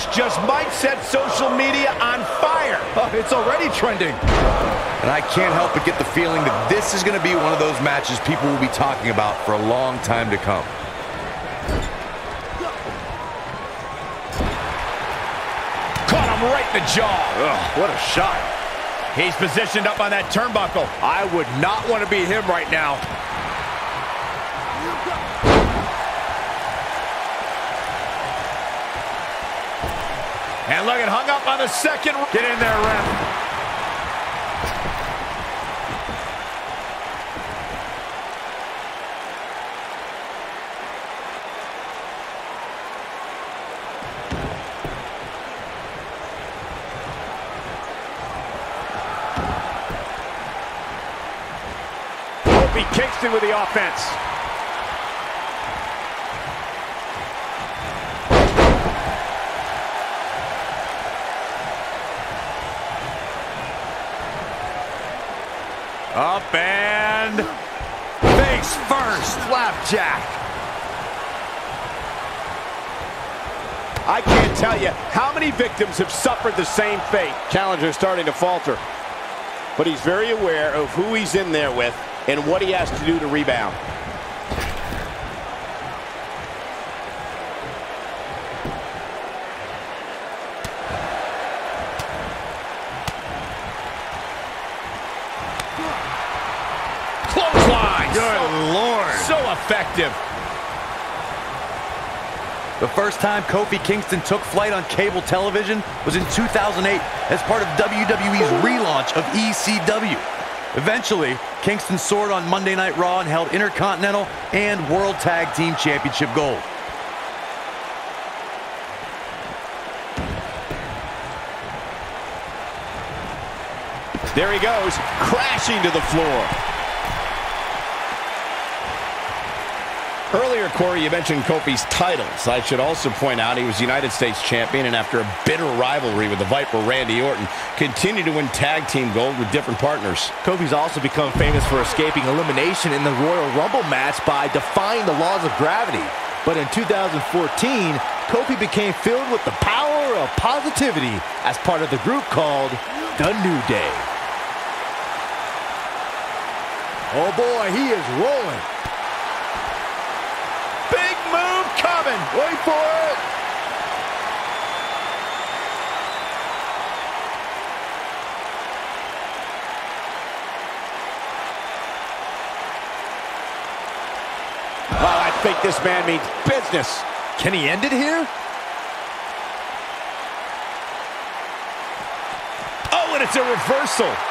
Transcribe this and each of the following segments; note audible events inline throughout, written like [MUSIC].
match just might set social media on fire. Oh, it's already trending. And I can't help but get the feeling that this is going to be one of those matches people will be talking about for a long time to come. Caught him right in the jaw. Ugh, what a shot. He's positioned up on that turnbuckle. I would not want to be him right now. And look, it hung up on the second. Get in there, ref. Kofi Kingston with the offense. Up and face first. Slapjack. I can't tell you how many victims have suffered the same fate. Challenger starting to falter. But he's very aware of who he's in there with and what he has to do to rebound. Good Lord. So effective. The first time Kofi Kingston took flight on cable television was in 2008 as part of WWE's relaunch of ECW. Eventually, Kingston soared on Monday Night Raw and held Intercontinental and World Tag Team Championship gold. There he goes, crashing to the floor. Earlier, Corey, you mentioned Kofi's titles. I should also point out he was United States champion, and after a bitter rivalry with the Viper Randy Orton, continued to win tag team gold with different partners. Kofi's also become famous for escaping elimination in the Royal Rumble match by defying the laws of gravity. But in 2014, Kofi became filled with the power of positivity as part of the group called The New Day. Oh boy, he is rolling. Big move coming. Wait for it. Well, I think this man means business. Can he end it here? Oh, and it's a reversal.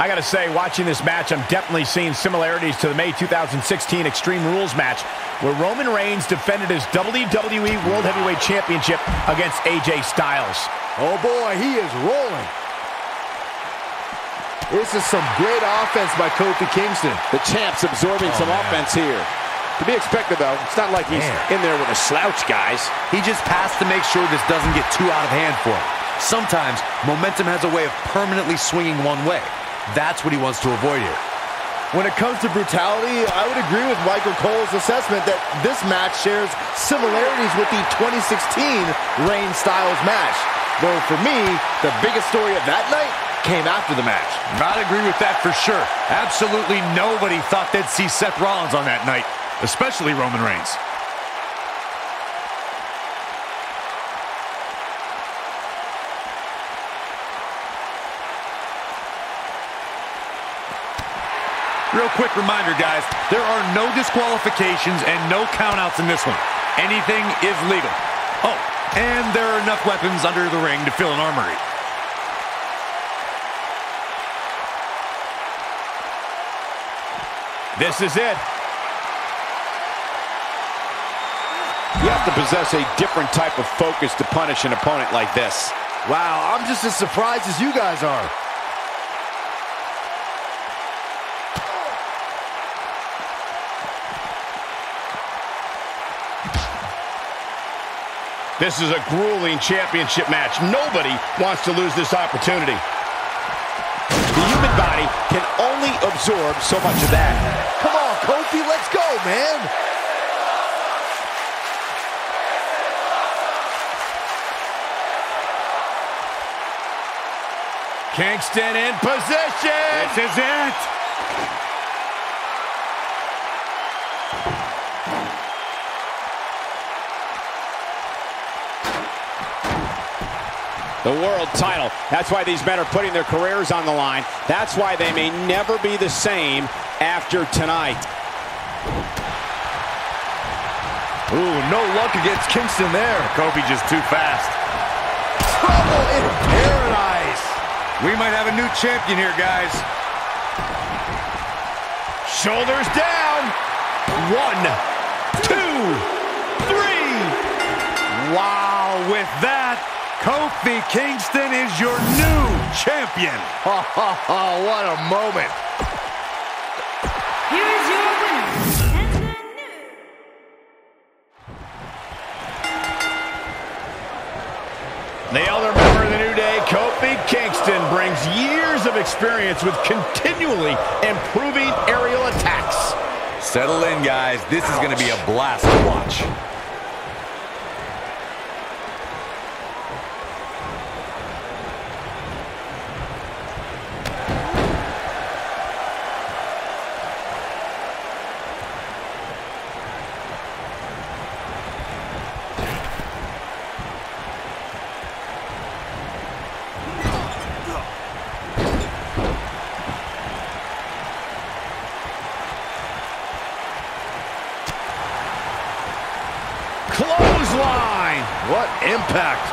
I got to say, watching this match, I'm definitely seeing similarities to the May 2016 Extreme Rules match, where Roman Reigns defended his WWE World Heavyweight Championship against AJ Styles. Oh boy, he is rolling. This is some great offense by Kofi Kingston. The champ's absorbing oh, some offense here. To be expected, though. It's not like he's Man. in there with a slouch, guys. He just passed to make sure this doesn't get too out of hand for him. Sometimes momentum has a way of permanently swinging one way. That's what he wants to avoid here. When it comes to brutality, I would agree with Michael Cole's assessment that this match shares similarities with the 2016 Reigns Styles match. Though for me, the biggest story of that night came after the match. I'd agree with that for sure. Absolutely nobody thought they'd see Seth Rollins on that night, especially Roman Reigns. Real quick reminder, guys, there are no disqualifications and no countouts in this one. Anything is legal. Oh, and there are enough weapons under the ring to fill an armory. This is it. You have to possess a different type of focus to punish an opponent like this. Wow, I'm just as surprised as you guys are. This is a grueling championship match. Nobody wants to lose this opportunity. The human body can only absorb so much of that. Come on, Kofi, let's go, man. Kingston in position. This is it. The world title. That's why these men are putting their careers on the line. That's why they may never be the same after tonight. Ooh, no luck against Kingston there. Kofi just too fast. Trouble in paradise. We might have a new champion here, guys. Shoulders down. One, two, three. Wow, with that, Kofi Kingston is your new champion. [LAUGHS] Ha ha ha, what a moment. Here is your winner, and the new The elder member of the New Day, Kofi Kingston, brings years of experience with continually improving aerial attacks. Settle in, guys. This is going to be a blast to watch. Clothesline. What impact.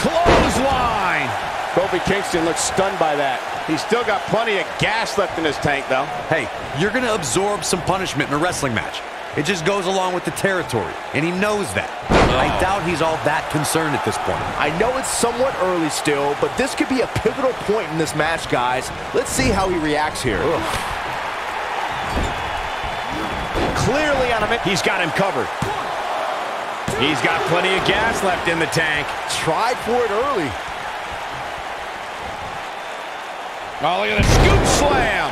Clothesline. Kofi Kingston looks stunned by that. He's still got plenty of gas left in his tank, though. Hey, you're going to absorb some punishment in a wrestling match. It just goes along with the territory, and he knows that. I doubt he's all that concerned at this point. I know it's somewhat early still, but this could be a pivotal point in this match, guys. Let's see how he reacts here. Clearly on him. He's got him covered. He's got plenty of gas left in the tank. Tried for it early. Oh, look at the scoop slam.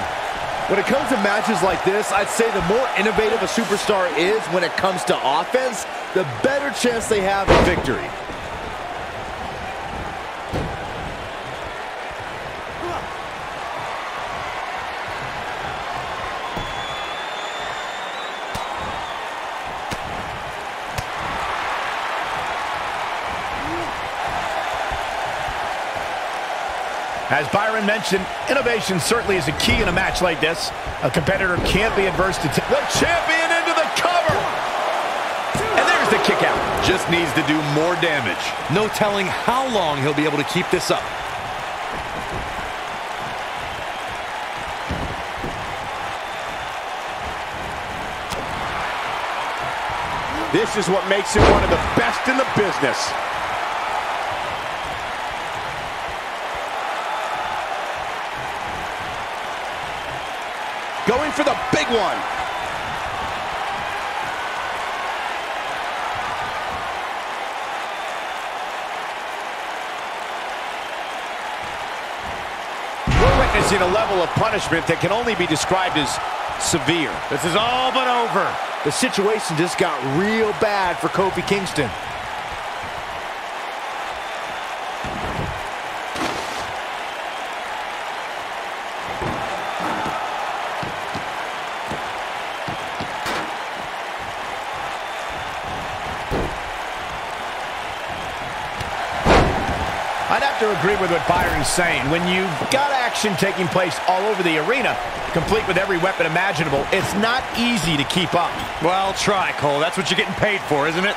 When it comes to matches like this, I'd say the more innovative a superstar is when it comes to offense, the better chance they have of victory. As Byron mentioned, innovation certainly is a key in a match like this. A competitor can't be adverse to... The champion there's the kick out. Just needs to do more damage. No telling how long he'll be able to keep this up. This is what makes him one of the best in the business. Going for the big one. We're a level of punishment that can only be described as severe. This is all but over. The situation just got real bad for Kofi Kingston. To agree with what Byron's saying. When you've got action taking place all over the arena, complete with every weapon imaginable, it's not easy to keep up. Well, try, Cole. That's what you're getting paid for, isn't it?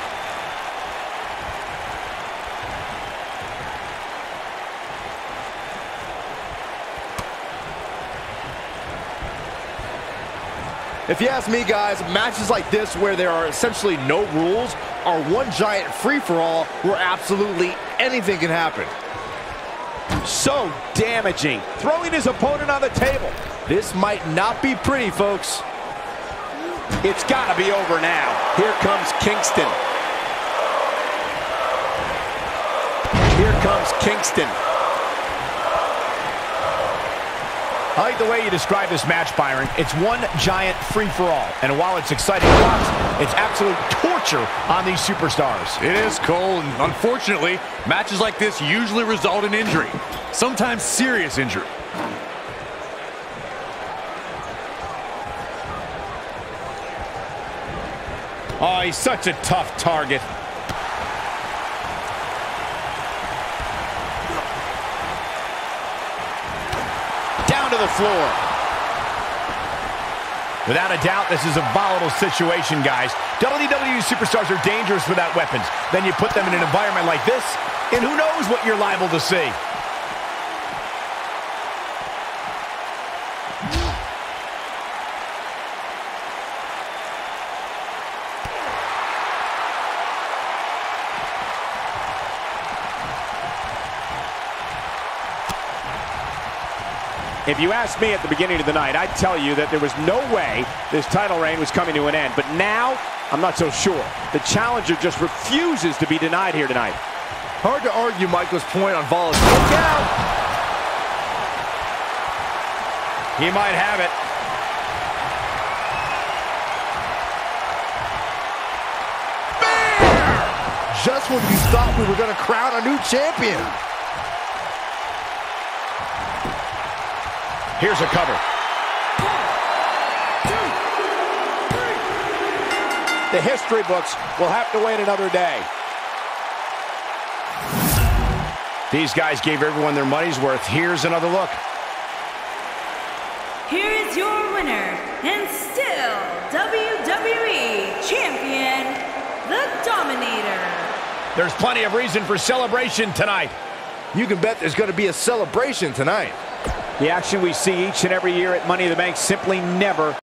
If you ask me, guys, matches like this where there are essentially no rules are one giant free-for-all where absolutely anything can happen. So damaging. Throwing his opponent on the table. This might not be pretty, folks. It's got to be over now. Here comes Kingston. Here comes Kingston. I like the way you describe this match, Byron. It's one giant free-for-all. And while it's exciting watch, it's absolute torture on these superstars. It is, Cole, and unfortunately, matches like this usually result in injury. Sometimes serious injury. Oh, he's such a tough target. The floor. Without a doubt, this is a volatile situation, guys. WWE superstars are dangerous without weapons. Then you put them in an environment like this, and who knows what you're liable to see. If you asked me at the beginning of the night, I'd tell you that there was no way this title reign was coming to an end. But now, I'm not so sure. The challenger just refuses to be denied here tonight. Hard to argue Michael's point on volatility. Look out! He might have it. Just when you thought we were going to crown a new champion. Here's a cover. The history books will have to wait another day. These guys gave everyone their money's worth. Here's another look. Here is your winner, and still WWE Champion, the Dominator. There's plenty of reason for celebration tonight. You can bet there's going to be a celebration tonight. The action we see each and every year at Money in the Bank simply never